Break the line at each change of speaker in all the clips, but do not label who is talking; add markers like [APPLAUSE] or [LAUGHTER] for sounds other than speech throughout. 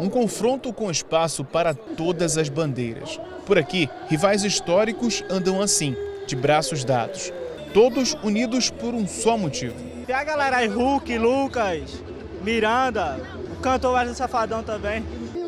um confronto com espaço para todas as bandeiras. Por aqui, rivais históricos andam assim, de braços dados, todos unidos por um só motivo.
Tem a galera aí, Hulk, Lucas, Miranda, o cantor Wesley Safadão também.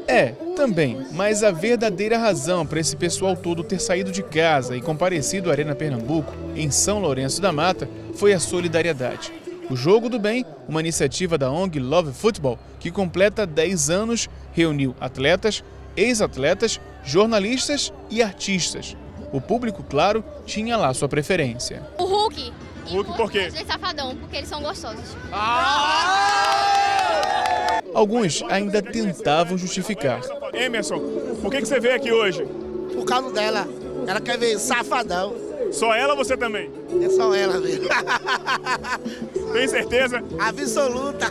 É, também, mas a verdadeira razão para esse pessoal todo ter saído de casa e comparecido à Arena Pernambuco, em São Lourenço da Mata, foi a solidariedade. O Jogo do Bem, uma iniciativa da ONG Love Football, que completa 10 anos, reuniu atletas, ex-atletas, jornalistas e artistas. O público, claro, tinha lá sua preferência.
O Hulk.
Hulk por quê?
Wesley Safadão, porque eles são gostosos.
Alguns ainda tentavam justificar.
Emerson, por que, que você veio aqui hoje?
Por causa dela. Ela quer ver safadão.
Só ela ou você também?
É só ela mesmo. [LAUGHS]
Tem certeza?
Absoluta.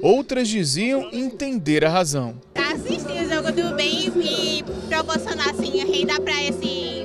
Outras diziam entender a razão.
Pra assistir o jogo do bem e proporcionar assim, renda pra esse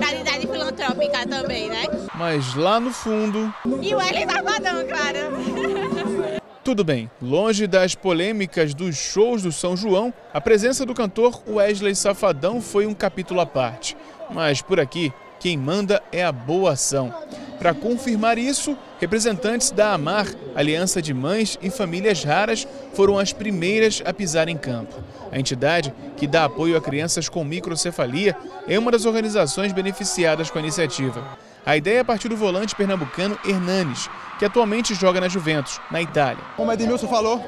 caridade filantrópica também, né?
Mas lá no fundo,
E o Wesley Safadão, claro. [LAUGHS]
tudo bem. Longe das polêmicas dos shows do São João, a presença do cantor Wesley Safadão foi um capítulo à parte. Mas por aqui, quem manda é a boa ação. Para confirmar isso, representantes da AMAR, Aliança de Mães e Famílias Raras, foram as primeiras a pisar em campo. A entidade, que dá apoio a crianças com microcefalia, é uma das organizações beneficiadas com a iniciativa. A ideia é partir do volante pernambucano Hernanes, que atualmente joga na Juventus, na Itália.
Como Edmilson falou,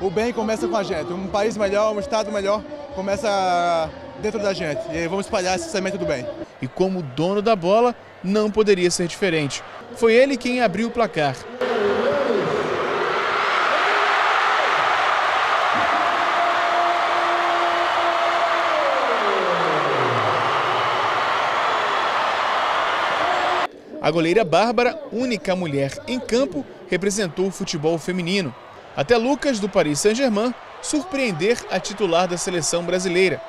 o bem começa com a gente. Um país melhor, um estado melhor, começa dentro da gente. E vamos espalhar esse semente do bem.
E como dono da bola, não poderia ser diferente. Foi ele quem abriu o placar. A goleira Bárbara, única mulher em campo, representou o futebol feminino. Até Lucas, do Paris Saint-Germain, surpreender a titular da seleção brasileira.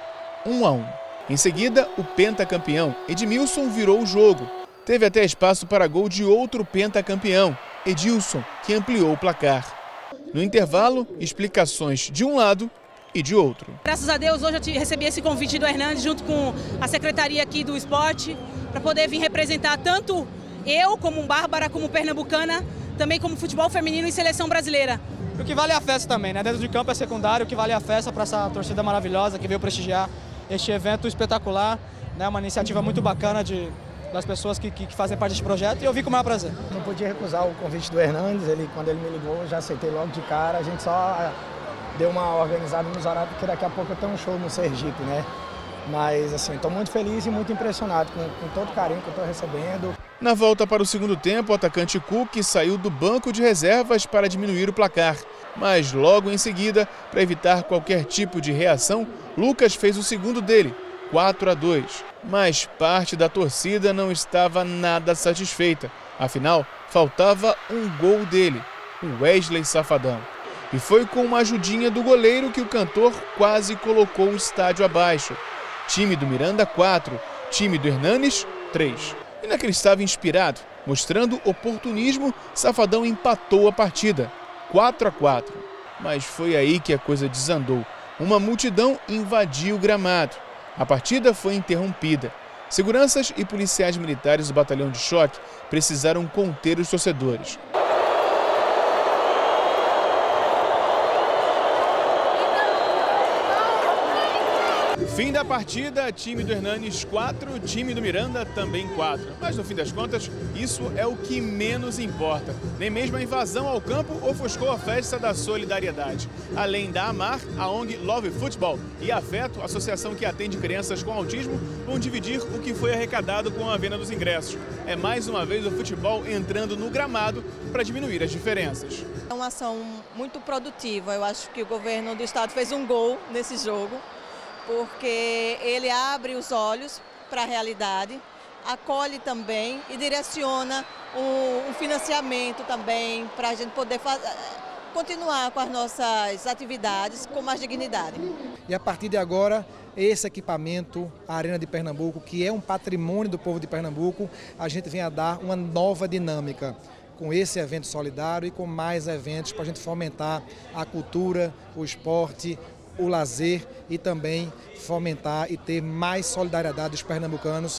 1 a 1. Em seguida, o pentacampeão Edmilson virou o jogo. Teve até espaço para gol de outro pentacampeão, Edilson, que ampliou o placar. No intervalo, explicações de um lado e de outro.
Graças a Deus, hoje eu recebi esse convite do Hernandes junto com a secretaria aqui do esporte para poder vir representar tanto eu, como Bárbara, como pernambucana, também como futebol feminino e seleção brasileira.
O que vale é a festa também, né? Dentro de campo é secundário, o que vale é a festa para essa torcida maravilhosa que veio prestigiar este evento espetacular, né? Uma iniciativa muito bacana de, das pessoas que, que, que fazem parte deste projeto e eu vi com o maior prazer.
Não podia recusar o convite do Hernandes, ele, quando ele me ligou, eu já aceitei logo de cara. A gente só ah, deu uma organizada nos horários, porque daqui a pouco eu tenho um show no Sergipe, né? Mas, assim, estou muito feliz e muito impressionado com, com todo o carinho que eu estou recebendo.
Na volta para o segundo tempo, o atacante Cook saiu do banco de reservas para diminuir o placar. Mas logo em seguida, para evitar qualquer tipo de reação, Lucas fez o segundo dele, 4 a 2. Mas parte da torcida não estava nada satisfeita. Afinal, faltava um gol dele, o Wesley Safadão. E foi com uma ajudinha do goleiro que o cantor quase colocou o estádio abaixo. Time do Miranda 4, time do Hernanes 3. E naquele estava inspirado, mostrando oportunismo, Safadão empatou a partida, 4 a 4. Mas foi aí que a coisa desandou. Uma multidão invadiu o gramado. A partida foi interrompida. Seguranças e policiais militares do batalhão de choque precisaram conter os torcedores. Fim da partida, time do Hernanes 4, time do Miranda também 4. Mas no fim das contas, isso é o que menos importa. Nem mesmo a invasão ao campo ofuscou a festa da solidariedade. Além da AMAR, a ONG Love Football e Afeto, associação que atende crianças com autismo, vão dividir o que foi arrecadado com a venda dos ingressos. É mais uma vez o futebol entrando no gramado para diminuir as diferenças.
É uma ação muito produtiva. Eu acho que o governo do estado fez um gol nesse jogo, porque ele abre os olhos para a realidade, acolhe também e direciona um, um financiamento também para a gente poder fa- continuar com as nossas atividades com mais dignidade.
E a partir de agora, esse equipamento, a Arena de Pernambuco, que é um patrimônio do povo de Pernambuco, a gente vem a dar uma nova dinâmica. com esse evento solidário e com mais eventos para a gente fomentar a cultura, o esporte, o lazer e também fomentar e ter mais solidariedade dos pernambucanos